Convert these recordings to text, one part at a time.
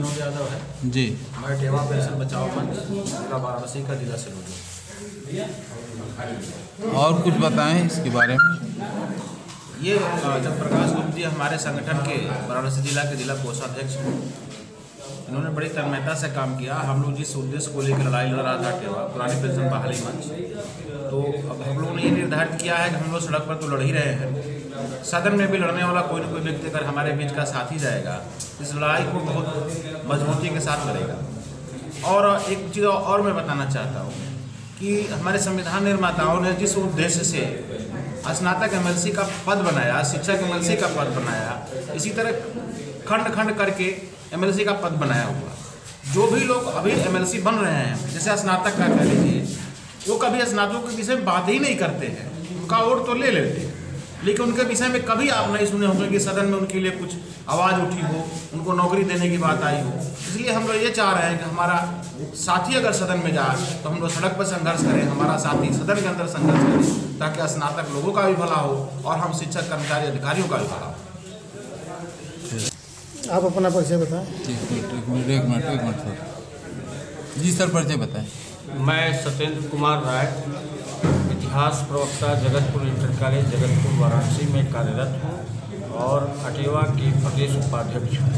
विनोद यादव है। जी। मैं टेवा पेंशन बचाओ मंच जिला वाराणसी का जिला सिरोही। और कुछ बताएँ इसके बारे में? ये जब प्रकाश गुप्त जी हमारे संगठन के वाराणसी जिला के जिला कोषाध्यक्ष हैं इन्होंने बड़ी तन्मयता से काम किया। हम लोग जिस उद्देश्य को लेकर लड़ाई लड़ रहा था टेवा पुरानी पेंशन बहाली मंच। तो अब हम लोगों ने ये निर्धारित किया है कि हम लोग सड़क पर तो लड़ ही रहे हैं। सदन में भी लड़ने वाला कोई ना कोई व्यक्ति अगर हमारे बीच का साथी जाएगा इस लड़ाई को बहुत मजबूती के साथ लड़ेगा और एक चीज़ और मैं बताना चाहता हूँ कि हमारे संविधान निर्माताओं ने जिस उद्देश्य से स्नातक एमएलसी का पद बनाया, शिक्षक एमएलसी का पद बनाया, इसी तरह खंड खंड करके एमएलसी का पद बनाया हुआ। जो भी लोग अभी एमएलसी बन रहे हैं, जैसे स्नातक का कह लीजिए, वो कभी स्नातकों के विषय में बात ही नहीं करते हैं। उनका वोट तो ले लेते हैं। लेकिन उनके विषय में कभी आप नहीं सुने होंगे कि सदन में उनके लिए कुछ आवाज़ उठी हो उनको नौकरी देने की बात आई हो। इसलिए हम लोग ये चाह रहे हैं कि हमारा साथी अगर सदन में जाए तो हम लोग सड़क पर संघर्ष करें हमारा साथी सदन के अंदर संघर्ष करें ताकि स्नातक लोगों का भी भला हो और हम शिक्षक कर्मचारी अधिकारियों का भी भला हो। आप अपना परिचय बताएँ। एक मिनट एक मिनट एक मिनट सर। जी सर परिचय बताएँ। मैं सत्येंद्र कुमार राय इतिहास प्रवक्ता जगतपुर इंटर कॉलेज जगतपुर वाराणसी में कार्यरत हूँ और अटेवा के प्रदेश उपाध्यक्ष हूँ।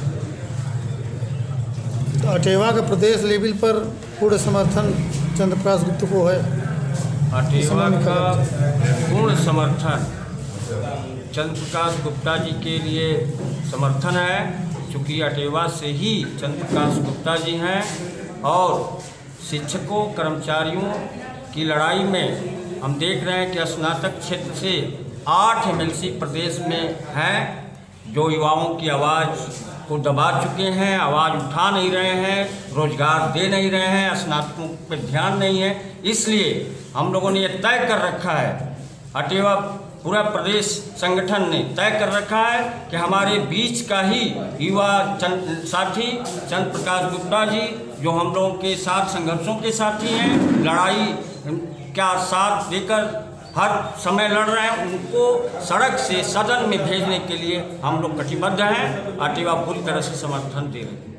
तो अटेवा के प्रदेश लेवल पर पूर्ण समर्थन चंद्रप्रकाश गुप्त को है? अटेवा का पूर्ण समर्थन चंद्र प्रकाश गुप्ता जी के लिए समर्थन है चूँकि अटेवा से ही चंद्र प्रकाश गुप्ता जी हैं और शिक्षकों कर्मचारियों की लड़ाई में हम देख रहे हैं कि स्नातक क्षेत्र से आठ एमएलसी प्रदेश में हैं, जो युवाओं की आवाज़ को दबा चुके हैं, आवाज़ उठा नहीं रहे हैं, रोज़गार दे नहीं रहे हैं, स्नातकों पर ध्यान नहीं है। इसलिए हम लोगों ने यह तय कर रखा है अटेवा पूरा प्रदेश संगठन ने तय कर रखा है कि हमारे बीच का ही युवा चंद, साथी चंद्र प्रकाश गुप्ता जी, जो हम लोगों के साथ, संघर्षों के साथी हैं, लड़ाई का साथ देकर हर समय लड़ रहे हैं, उनको सड़क से सदन में भेजने के लिए हम लोग कटिबद्ध हैं। आटिवा पूरी तरह से समर्थन दे रहे हैं।